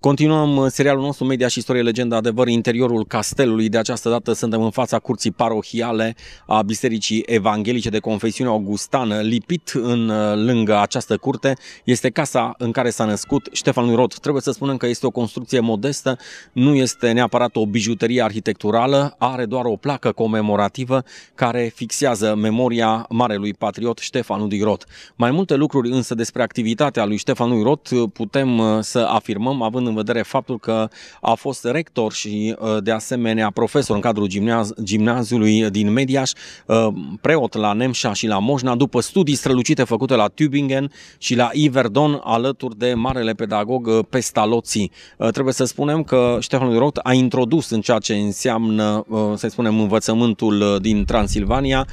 Continuăm uh, serialul nostru Media și Istorie Legenda Adevăr interiorul castelului. De această dată suntem în fața curții parohiale a Bisericii Evanghelice de Confesiune Augustană. Lipit în uh, lângă această curte este casa în care s-a născut Ștefan Rot. Trebuie să spunem că este o construcție modestă, nu este neapărat o bijuterie arhitecturală, are doar o placă comemorativă care fixează memoria marelui patriot Ștefan Rot. Mai multe lucruri însă despre activitatea lui Ștefan Rot putem uh, să afirmăm având în vedere faptul că a fost rector și uh, de asemenea profesor în cadrul gimnaz- gimnaziului din Mediaș, uh, preot la Nemșa și la Moșna, după studii strălucite făcute la Tübingen și la Iverdon, alături de marele pedagog uh, Pestalozzi. Trebuie să spunem că Ștefan Roth a introdus în ceea ce înseamnă, să spunem, învățământul din Transilvania,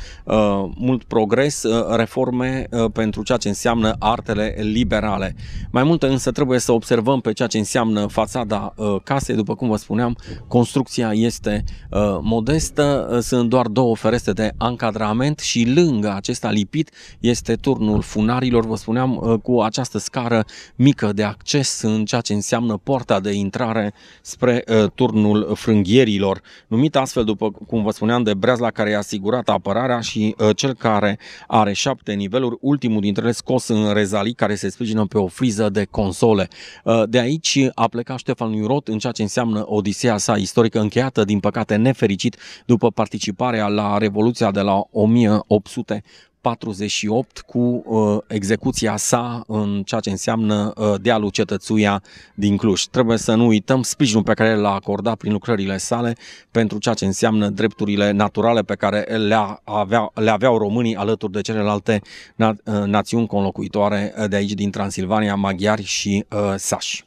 mult progres, reforme pentru ceea ce înseamnă artele liberale. Mai multe însă trebuie să observăm pe ceea ce înseamnă înseamnă fațada uh, casei, după cum vă spuneam, construcția este uh, modestă, uh, sunt doar două fereste de ancadrament și lângă acesta lipit este turnul funarilor, vă spuneam, cu această scară mică de acces în ceea ce înseamnă poarta de intrare spre turnul frânghierilor, numit astfel, după cum vă spuneam, de breazla care i-a asigurat apărarea și cel care are șapte niveluri, ultimul dintre ele scos în rezalii care se sprijină pe o friză de console. De aici a plecat Ștefan Iurot în ceea ce înseamnă Odiseea sa istorică încheiată, din păcate nefericit, după participarea la Revoluția de la 1800 48 cu uh, execuția sa în ceea ce înseamnă uh, dealul cetățuia din Cluj. Trebuie să nu uităm sprijinul pe care l-a acordat prin lucrările sale pentru ceea ce înseamnă drepturile naturale pe care le, avea, le aveau românii alături de celelalte na- uh, națiuni conlocuitoare de aici din Transilvania, maghiari și uh, sași.